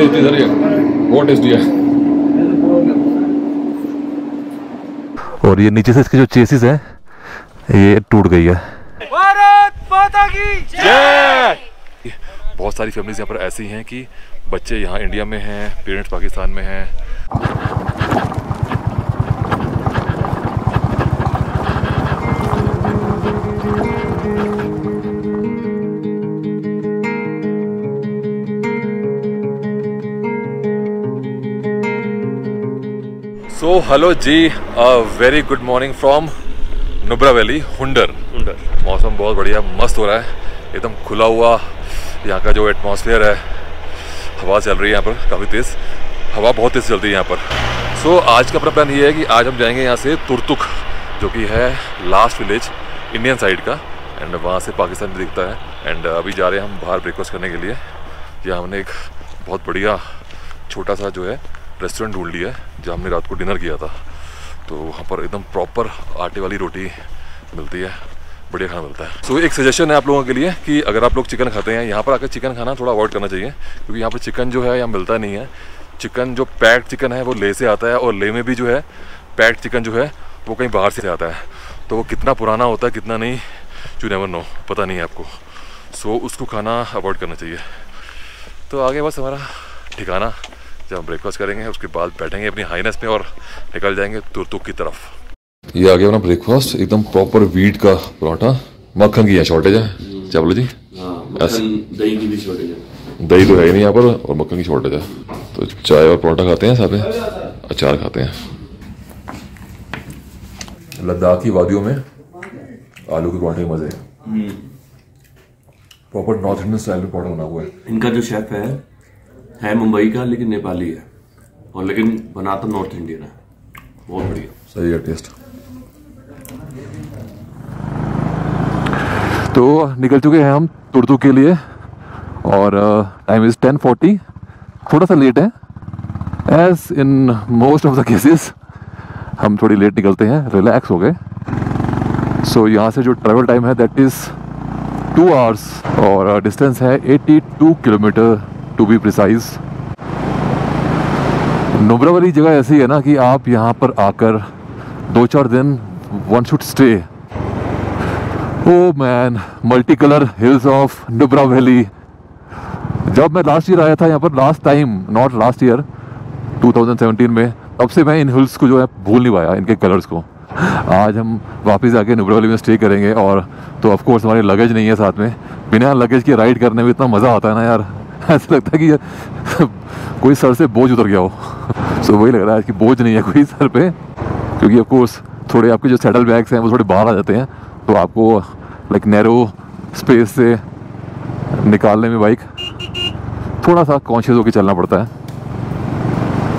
Tasty इस दिया vote इस दिया और ये नीचे से इसके जो चेसिस है ये टूट गई है। भारत माता की बहुत सारी फैमिलीज़ यहाँ पर ऐसी हैं कि बच्चे यहाँ इंडिया में हैं पेरेंट्स पाकिस्तान में हैं। So hello ji very good morning from Nubra valley Hunder Hunder मौसम बहुत बढ़िया मस्त हो रहा है। एकदम खुला हुआ यहाँ का जो एटमॉस्फेयर है हवा चल रही है यहाँ पर काफ़ी तेज़। हवा बहुत तेज़ चलती है यहाँ पर। सो so, आज का अपना प्लान ये है कि आज हम जाएँगे यहाँ से तुरतुक जो कि है लास्ट विलेज इंडियन साइड का। एंड वहाँ से पाकिस्तान भी दिखता है। एंड अभी जा रहे हैं हम बाहर ब्रेकफास्ट करने के लिए। यहाँ हमने एक बहुत बढ़िया छोटा सा जो है रेस्टोरेंट ढूंढ लिया है जहाँ हमने रात को डिनर किया था। तो वहाँ पर एकदम प्रॉपर आटे वाली रोटी मिलती है बढ़िया खाना मिलता है। सो so, एक सजेशन है आप लोगों के लिए कि अगर आप लोग चिकन खाते हैं यहाँ पर आकर चिकन खाना थोड़ा अवॉइड करना चाहिए क्योंकि यहाँ पर चिकन जो है यहाँ मिलता नहीं है। चिकन जो पैक्ड चिकन है वो ले से आता है और ले में भी जो है पैक्ड चिकन जो है वो कहीं बाहर से आता है। तो वो कितना पुराना होता है कितना नहीं यू नेवर नो पता नहीं है आपको। सो so, उसको खाना अवॉइड करना चाहिए। तो आगे बस हमारा ठिकाना। जब हम ब्रेकफास्ट करेंगे उसके बाद बैठेंगे अपनी हाइनेस में और निकल जाएँगे तुरतुक की तरफ़। ये आ गया अपना ब्रेकफास्ट एकदम प्रॉपर वीट का पराठा। मक्खन की है शॉर्टेज है? क्या बोलो जी ऐसे। दही की भी शॉर्टेज है। दही तो है ही नहीं यहाँ पर और मक्खन की शॉर्टेज है। तो चाय और पराठा खाते हैं साथ में अचार खाते हैं। लद्दाख की वादियों में आलू के पराठे मज़े। प्रॉपर नॉर्थ इंडियन स्टाइल में पराठा बना हुआ है। इनका जो शेफ है है मुंबई का लेकिन नेपाली है। और लेकिन बनाता नॉर्थ इंडियन है। बहुत बढ़िया। सही है टेस्ट तो निकल चुके हैं हम तुर्तु के लिए। और टाइम इज़ टेन फोर्टी थोड़ा सा लेट है। As in most of the cases हम थोड़ी लेट निकलते हैं। रिलैक्स हो गए। सो so, यहाँ से जो ट्रैवल टाइम है दैट इज़ टू आवर्स और डिस्टेंस है 82 kilometre to be precise Nubra वाली जगह ऐसी है ना कि आप यहाँ पर आकर दो चार दिन one should stay oh man multi colour hills of Nubra valley जब मैं लास्ट ईयर आया था यहाँ पर last time not last year 2017 में, तब से मैं इन हिल्स को जो है भूल नहीं पाया, इनके कलर्स को। आज हम वापस आके नुब्रा वैली में स्टे करेंगे और तो ऑफ़ कोर्स हमारे लगेज नहीं है साथ में। बिना लगेज के राइड करने में इतना मज़ा आता है ना यार। ऐसा लगता है कि यार कोई सर से बोझ उतर गया हो। सो वही लग रहा है कि बोझ नहीं है कोई सर पे, क्योंकि ऑफ़ कोर्स थोड़े आपके जो सेटल बैग्स हैं, वो थोड़े बाहर आ जाते हैं। तो आपको लाइक नैरो स्पेस से निकालने में बाइक थोड़ा सा कॉन्शियस होकर चलना पड़ता है।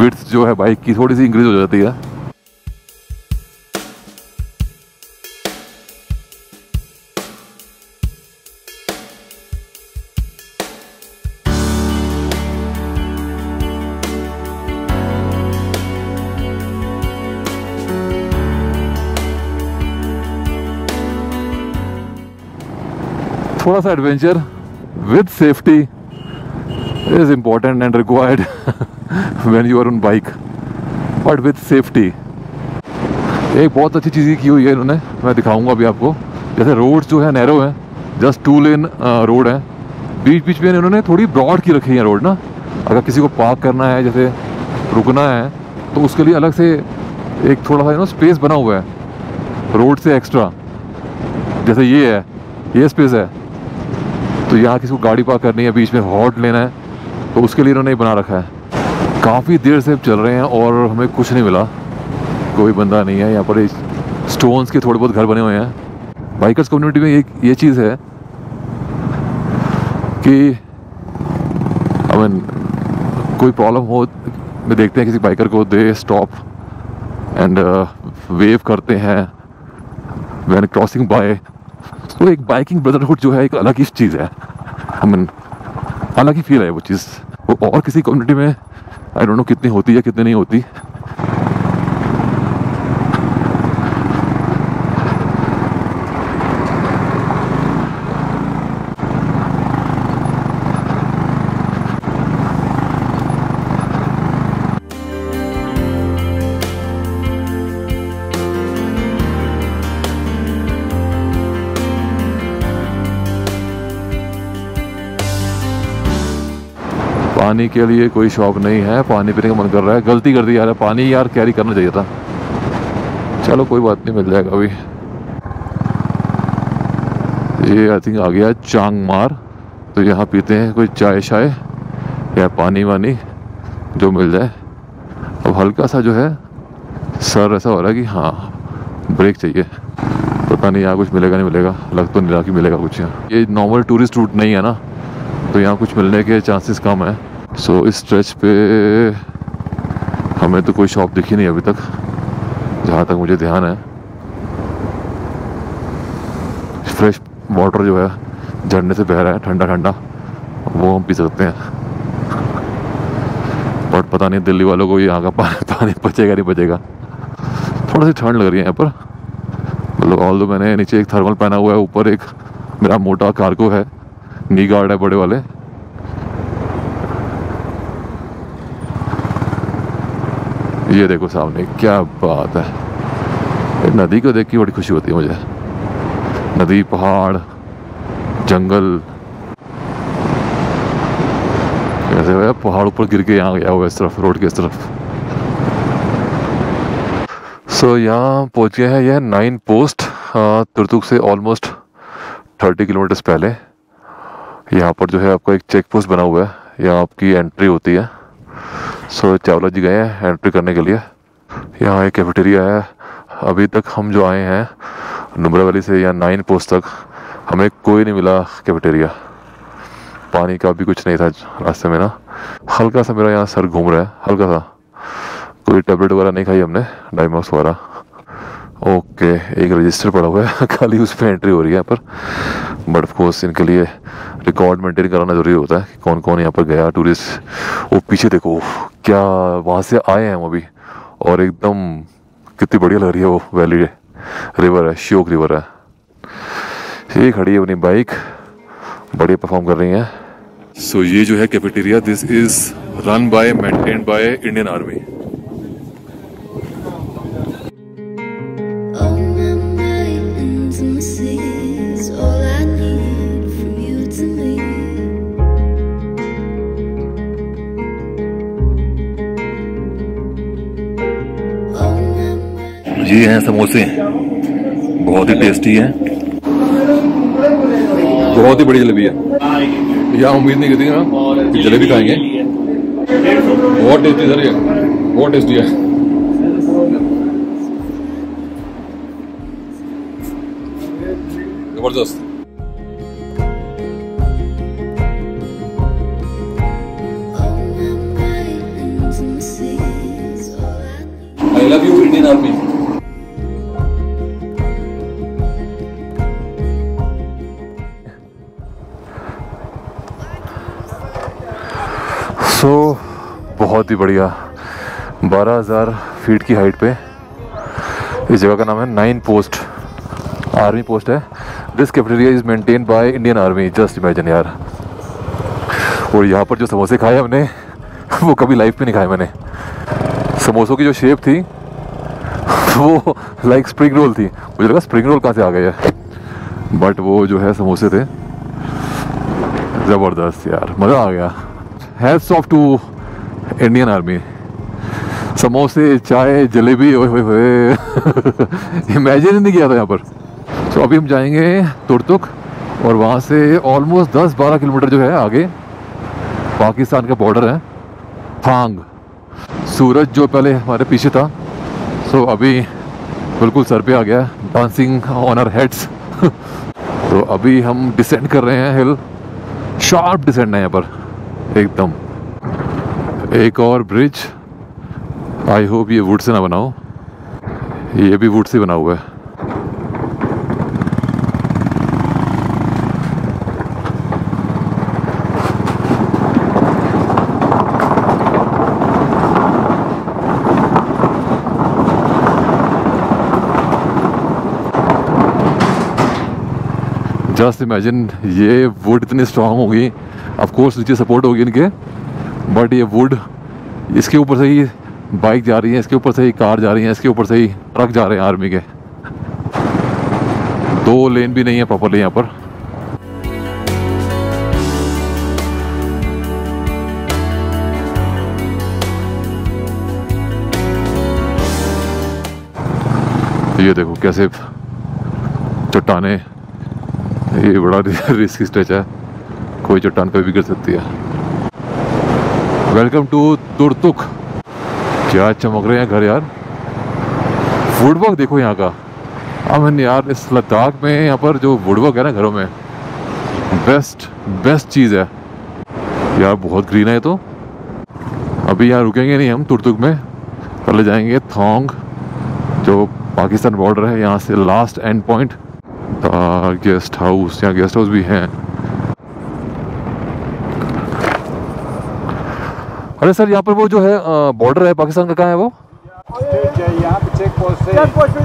विड्थ जो है बाइक की थोड़ी सी इंक्रीज हो जाती है। थोड़ा सा adventure with safety is important and required when you are on bike but with safety एक बहुत अच्छी चीज़ की हुई है इन्होंने। मैं दिखाऊँगा अभी आपको। जैसे रोड्स जो है नैरो है जस्ट टू लेन रोड है। बीच बीच में इन्होंने थोड़ी ब्रॉड की रखी है रोड ना। अगर किसी को पार्क करना है, जैसे रुकना है तो उसके लिए अलग से एक थोड़ा सा ना स्पेस बना हुआ है। रोड से एक्स्ट्रा जैसे ये है, ये स्पेस है। तो यहाँ किसी को गाड़ी पार्क करनी है, बीच में हॉट लेना है तो उसके लिए इन्होंने बना रखा है। काफ़ी देर से चल रहे हैं और हमें कुछ नहीं मिला। कोई बंदा नहीं है, यहाँ पर स्टोन्स के थोड़े बहुत घर बने हुए हैं। बाइकर्स कम्युनिटी में एक ये चीज़ है कि आई मीन कोई प्रॉब्लम हो, में देखते हैं किसी बाइकर को दे स्टॉप एंड वेव करते हैं वैन क्रॉसिंग बाय तो एक बाइकिंग ब्रदरहुड जो है, एक अलग ही चीज़ है। आई मीन अलग ही फील है वो चीज़। वो और किसी कम्युनिटी में आई डोंट नो कितनी होती है, कितनी नहीं होती। पानी के लिए कोई शॉप नहीं है, पानी पीने का मन कर रहा है। गलती कर दी यार पानी यार कैरी करना चाहिए था। चलो, कोई बात नहीं, मिल जाएगा अभी। ये आई थिंक आ गया चांग मार तो यहाँ पीते हैं कोई चाय शाय या पानी वानी जो मिल जाए। अब हल्का सा जो है, सर ऐसा हो रहा है कि हाँ ब्रेक चाहिए। पता नहीं यहाँ कुछ मिलेगा, नहीं मिलेगा। लग तो नहीं रहा कि मिलेगा कुछ यहाँ। ये नॉर्मल टूरिस्ट रूट नहीं है ना तो यहाँ कुछ मिलने के चांसेस कम है। सो इस स्ट्रेच पे हमें तो कोई शॉप दिखी नहीं अभी तक, जहाँ तक मुझे ध्यान है। फ्रेश वाटर जो है, झरने से बह रहा है ठंडा ठंडा वो हम पी सकते हैं। बट पता नहीं दिल्ली वालों को यहाँ का पानी पानी बचेगा नहीं बचेगा थोड़ा सी ठंड लग रही है यहाँ पर। मतलब ऑल दो मैंने नीचे एक थर्मल पहना हुआ है, ऊपर एक मेरा मोटा कार्गो है नी गार्ड है बड़े वाले। ये देखो सामने क्या बात है। नदी को देख के बड़ी खुशी होती है मुझे। नदी पहाड़ जंगल। कैसे हुआ पहाड़ ऊपर गिर के यहाँ गया हुआ इस तरफ़ रोड के इस तरफ़। सो so, यहाँ पहुँच गए हैं यह नाइन पोस्ट तुरतुक से ऑलमोस्ट थर्टी किलोमीटर्स पहले। यहाँ पर जो है आपका एक चेक पोस्ट बना हुआ है। यहाँ आपकी एंट्री होती है। सो चावला जी गए हैं एंट्री करने के लिए। यहाँ एक कैफेटेरिया है। अभी तक हम जो आए हैं नुमरा वैली से या नाइन पोस्ट तक, हमें कोई नहीं मिला कैफेटेरिया पानी का भी कुछ नहीं था रास्ते में ना। हल्का सा मेरा यहाँ सर घूम रहा है, हल्का सा। कोई टेबलेट वगैरह नहीं खाई हमने डाइमॉक्स वगैरह। ओके एक रजिस्टर पड़ा हुआ है। खाली उस पर एंट्री हो रही है यहाँ पर। बट ऑफकोर्स इनके लिए रिकॉर्ड मेंटेन कराना ज़रूरी होता है कि कौन कौन यहाँ पर गया टूरिस्ट वो पीछे देखो क्या वहाँ से आए हैं वो अभी। और एकदम कितनी बढ़िया लग रही है वो वैली रिवर है श्योक रिवर है। ये खड़ी है अपनी बाइक बढ़िया परफॉर्म कर रही है। सो so, ये जो है cafeteria this is run by maintain by Indian army ये हैं समोसे बहुत ही टेस्टी है। बहुत ही बड़ी जलेबी है। यहाँ उम्मीद नहीं करती ना कि जलेबी खाएँगे। बहुत टेस्टी सर ये बहुत टेस्टी है। ज़बरदस्त। I need. I love you बहुत ही बढ़िया। बारह हज़ार फीट की हाइट पे। इस जगह का नाम है नाइन पोस्ट। आर्मी पोस्ट है। This cafeteria is maintain by Indian army just imagine यार। और यहाँ पर जो समोसे खाए हमने, वो कभी लाइफ में नहीं खाए मैंने। समोसों की जो शेप थी, वो लाइक स्प्रिंग रोल थी। मुझे लगा स्प्रिंग रोल कहाँ से आ गए है बट वो जो है समोसे थे, ज़बरदस्त यार। मज़ा आ गया। Hats off to Indian army समोसे चाय जलेबी ओए इमेजिन नहीं किया था यहाँ पर। तो अभी हम जाएँगे तुरतुक और वहाँ से ऑलमोस्ट 10-12 किलोमीटर जो है आगे, पाकिस्तान का बॉर्डर है फांग सूरज जो पहले हमारे पीछे था सो अभी बिल्कुल सर पे आ गया डांसिंग ऑन आर हेड्स तो अभी हम डिसेंड कर रहे हैं हिल शार्प डिसेंड है यहाँ पर, एकदम। एक और ब्रिज आई होप ये वुड से ना बनाओ। ये भी वुड से बना हुआ है। जस्ट इमेजिन ये वुड इतनी स्ट्रांग होगी। ऑफ़ कोर्स नीचे सपोर्ट होगी इनके। बट ये वुड इसके ऊपर से ही बाइक जा रही है, इसके ऊपर से ही कार जा रही है, इसके ऊपर से ही ट्रक जा रहे हैं आर्मी के। दो लेन भी नहीं है प्रॉपरली यहाँ पर। ये देखो कैसे चट्टाने, ये बड़ा रिस्की स्ट्रेच है। कोई चट्टान पे भी गिर सकती है। Welcome to Turtuk. क्या चमक रहे हैं घर यार? वुडवर्क देखो यहाँ का। अमन यार, इस लद्दाख में यहाँ पर जो वुडवर्क है ना घरों में बेस्ट बेस्ट चीज़ है। यार, बहुत ग्रीन है तो। अभी यहाँ रुकेंगे नहीं हम तुरतुक में। पहले जाएँगे थोंग, जो पाकिस्तान बॉर्डर है, यहाँ से last end point guest house यहाँ गेस्ट हाउस भी हैं। अरे सर, यहाँ पर वो जो है बॉर्डर है, पाकिस्तान का, कहाँ है वो? यहाँ पोस्ट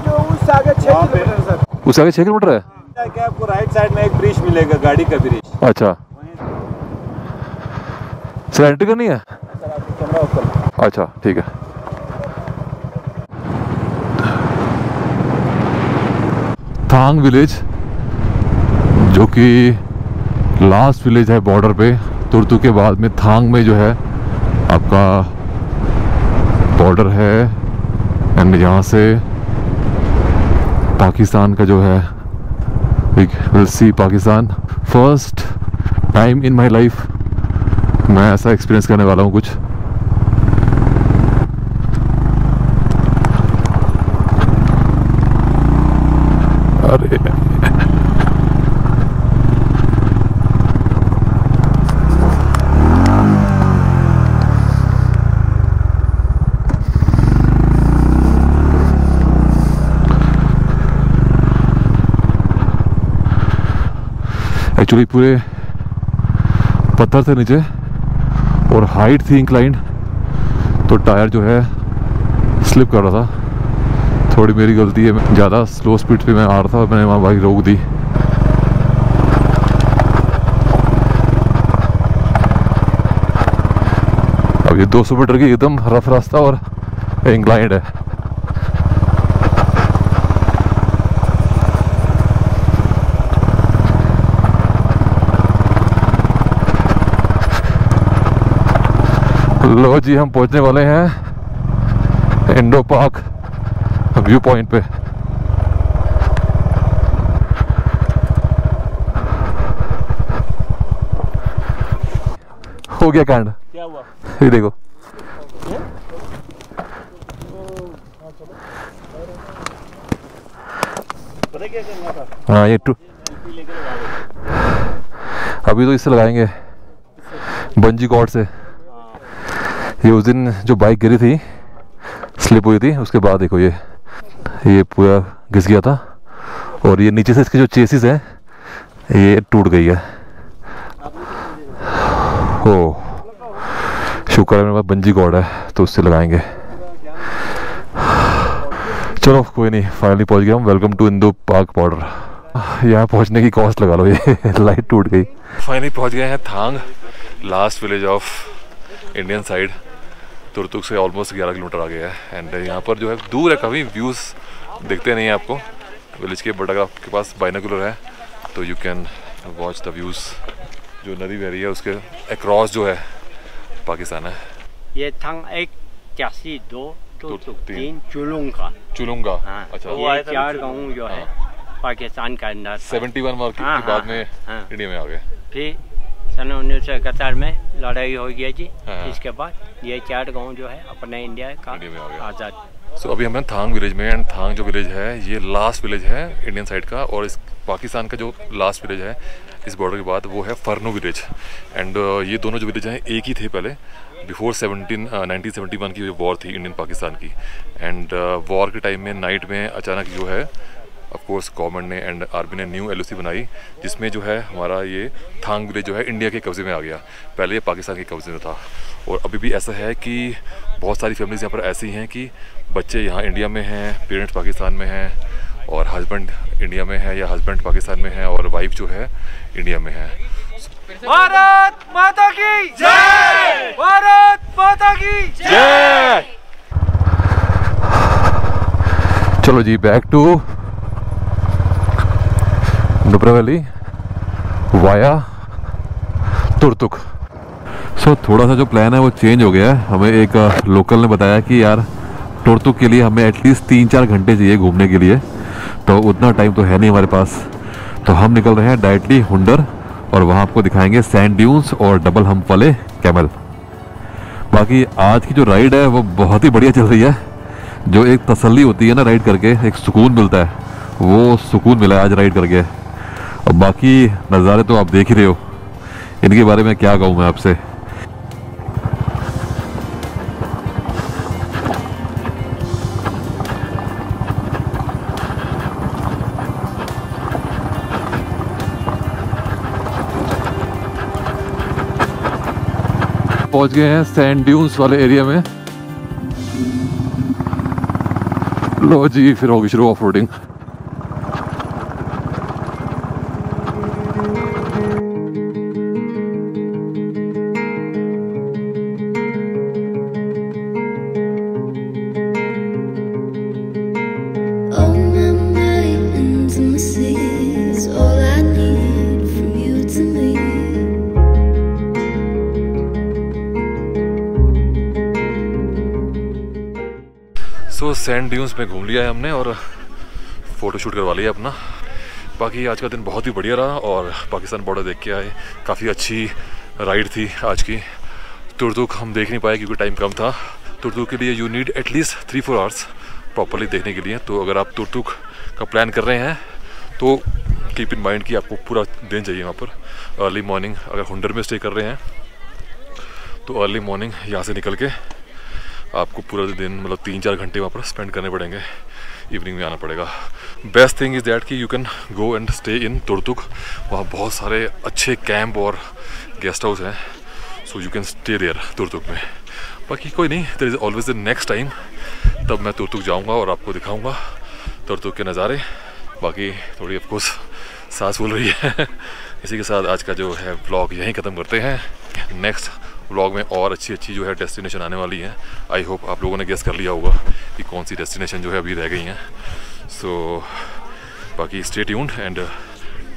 उससे आगे छः किलोमीटर है? है आपको राइट साइड में एक ब्रिज मिलेगा गाड़ी का ब्रिज अच्छा। सर एंट्री करनी है? अच्छा ठीक है। थांग विलेज जो कि लास्ट विलेज है बॉर्डर पे, तुर्तु के बाद में थांग में जो है आपका बॉर्डर है एंड यहाँ से पाकिस्तान का जो है see Pakistan. First time in my life मैं ऐसा एक्सपीरियंस करने वाला हूँ कुछ। अरे एक्चुअली पूरे पत्थर थे नीचे और हाइट थी इंक्लाइंड तो टायर जो है स्लिप कर रहा था। थोड़ी मेरी गलती है, ज़्यादा स्लो स्पीड पे मैं आ रहा था, मैंने वहाँ बाइक रोक दी। अब ये 200 मीटर की एकदम रफ रास्ता और इंक्लाइंड है। लो जी हम पहुँचने वाले हैं इंडो पार्क व्यू पॉइंट पे। हो गया कांड। क्या हुआ? ये देखो। हाँ ये टू अभी तो इससे लगाएँगे। बंजी कॉर्ड से। ये उस दिन जो बाइक गिरी थी स्लिप हुई थी, उसके बाद देखो ये ये पूरा घिस गया था और ये नीचे से इसके जो चेसिस है, ये टूट गई है। ओ शुक्र है मेरे पास बंजी कॉर्ड है तो उससे लगाएँगे। चलो, कोई नहीं फाइनली पहुँच गया हम welcome to Indo Pak border यहाँ पहुँचने की कॉस्ट लगा लो ये लाइट टूट गई। फाइनली पहुँच गए हैं Thang last village of Indian side Turtuk से ऑलमोस्ट 11 किलोमीटर आगे है। एंड यहाँ पर जो है दूर है काफ़ी व्यूज़ दिखते नहीं हैं आपको। विलेज के बट अगर आपके पास बाइनाकुलर है। तो you can watch the views जो नदी बह रही है उसके अक्रॉस जो है पाकिस्तान है। ये थंग एक त्यासी दो तो तो, तीन। चुलुंग। का चुलूँगा। हाँ अच्छा। ये चार गाँव जो है पाकिस्तान का अंदर था। 71 मार्क के हाँ, बाद हाँ, में हाँ। इंडिया में आ गए। फिर सन उन्नीस सौ इकहत्तर में लड़ाई हो गई जी। इसके बाद ये चार गाँव जो है अपने इंडिया का आज़ाद। सो अभी हम थांग विलेज में एंड थांग जो विलेज है ये लास्ट विलेज है इंडियन साइड का और इस पाकिस्तान का जो लास्ट विलेज है इस बॉर्डर के बाद वो है फरनो विलेज एंड ये दोनों जो विलेज हैं एक ही थे पहले before seventeen nineteen seventy one की जो वॉर थी इंडियन पाकिस्तान की एंड वॉर के टाइम में नाइट में अचानक जो है ऑफ़ कोर्स गवर्नमेंट ने एंड आर्मी ने न्यू एलओसी बनाई जिसमें जो है हमारा ये थांग विलेज जो है इंडिया के कब्जे में आ गया। पहले ये पाकिस्तान के कब्जे में था। और अभी भी ऐसा है कि बहुत सारी फैमिलीज़ यहाँ पर ऐसी हैं कि बच्चे यहाँ इंडिया में हैं पेरेंट्स पाकिस्तान में हैं और हस्बैंड इंडिया में है या हस्बैंड पाकिस्तान में है और वाइफ जो है इंडिया में है। भारत माता की जय! भारत माता की जय! चलो जी back to Nubra valley via Turtuk. So so, थोड़ा सा जो प्लान है वो चेंज हो गया है। हमें एक लोकल ने बताया कि यार टुरतुक के लिए हमें एटलीस्ट तीन चार घंटे चाहिए घूमने के लिए। तो उतना टाइम तो है नहीं हमारे पास। तो हम निकल रहे हैं डायरेक्टली हुंडर और वहाँ आपको दिखाएँगे सैंड ड्यून्स और डबल हम्प वाले कैमल बाकी आज की जो राइड है वो बहुत ही बढ़िया चल रही है। जो एक तसल्ली होती है ना राइड करके एक सुकून मिलता है। वो सुकून मिला है आज राइड करके। और बाकी नज़ारे तो आप देख ही रहे हो। इनके बारे में क्या कहूँ मैं आपसे? पहुँच गए हैं सैंड ड्यून्स वाले एरिया में। लो जी, फिर होगी शुरू ऑफ़ रोडिंग। सैंड ड्यून्स में घूम लिया है हमने और फ़ोटो शूट करवा लिया अपना। बाकी आज का दिन बहुत ही बढ़िया रहा और पाकिस्तान बॉर्डर देख के आए। काफ़ी अच्छी राइड थी आज की। तुरतुक हम देख नहीं पाए क्योंकि टाइम कम था। तुरतुक के लिए you need at least three four hours properly देखने के लिए। तो अगर आप तुरतुक का प्लान कर रहे हैं तो कीप इन माइंड कि आपको पूरा दिन चाहिए वहाँ पर। अर्ली मॉर्निंग अगर हुंडर में स्टे कर रहे हैं तो अर्ली मॉर्निंग यहाँ से निकल के आपको पूरा दिन मतलब तीन चार घंटे वहाँ पर स्पेंड करने पड़ेंगे। इवनिंग में आना पड़ेगा। बेस्ट थिंग इज़ दैट कि you can go and stay in Turtuk वहाँ बहुत सारे अच्छे कैंप और गेस्ट हाउस हैं। So you can stay there Turtuk में। बाकी कोई नहीं there is always the next time तब मैं तुरतुक जाऊँगा और आपको दिखाऊँगा तुरतुक के नज़ारे। बाकी थोड़ी ऑफकोर्स सांस फूल रही है। इसी के साथ आज का जो है ब्लॉग यहीं ख़त्म करते हैं। नेक्स्ट व्लॉग में और अच्छी अच्छी जो है डेस्टिनेशन आने वाली हैं। आई होप आप लोगों ने गेस कर लिया होगा कि कौन सी डेस्टिनेशन जो है अभी रह गई हैं। सो so, बाकी stay tuned and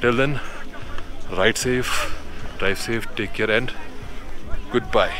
till then ride safe drive safe take care and good bye